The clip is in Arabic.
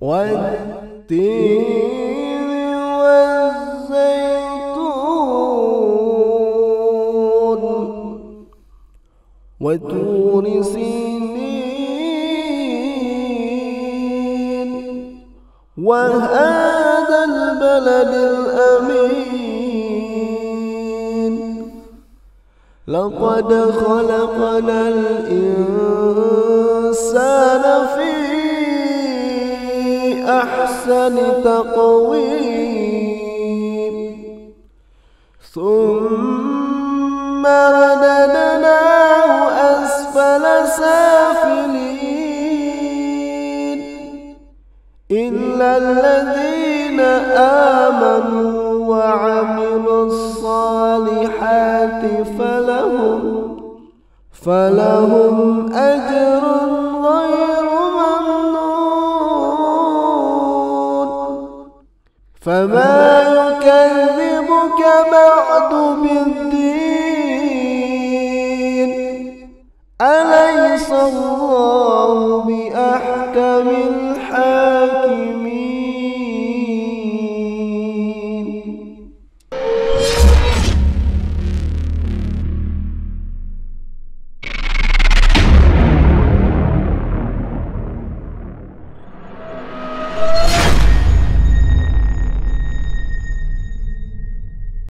والتين والزيتون وتور سنين وهذا البلد الأمين. لقد خلقنا الإنسان أحسن تقويم. ثم رددناه أسفل سافلين. إلا الذين آمنوا وعملوا الصالحات فلهم فلهم أجر فما يكذبك بعد بالدين. أليس الله بأحكم